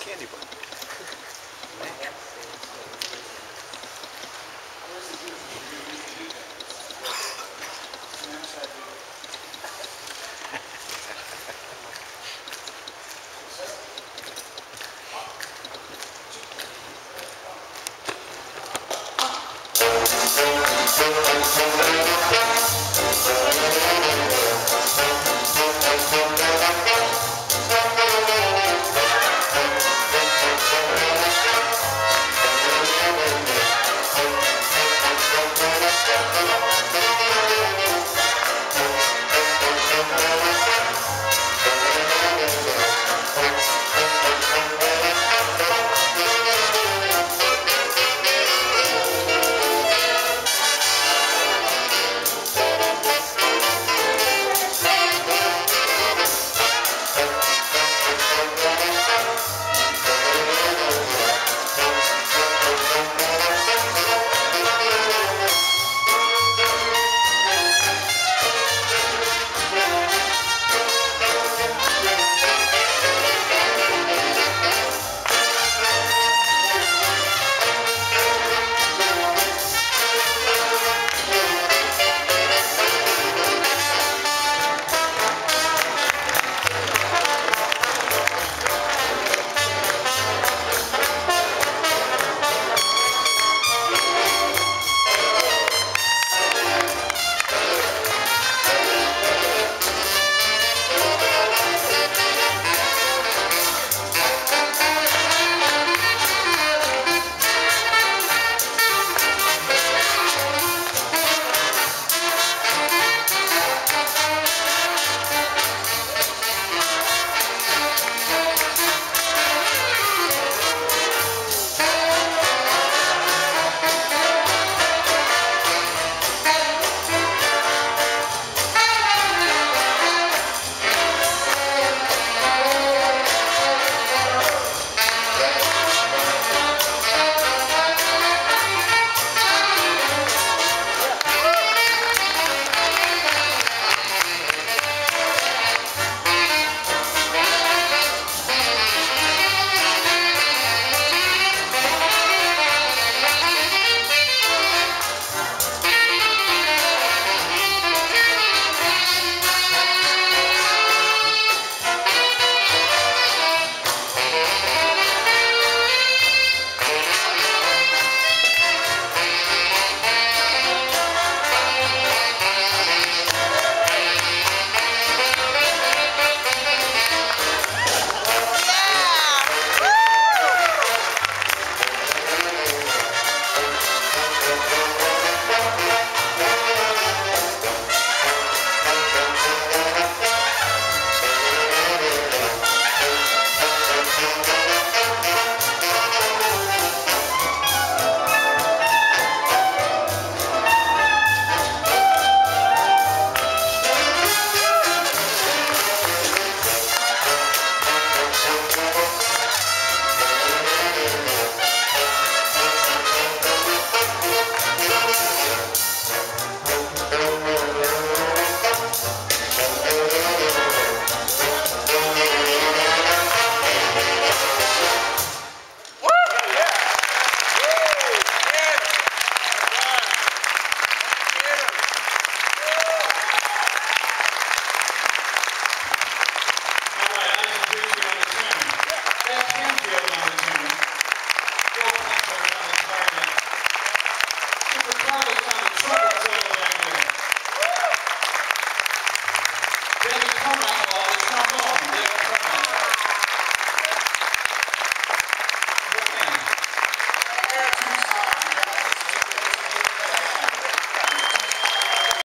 Candy bar.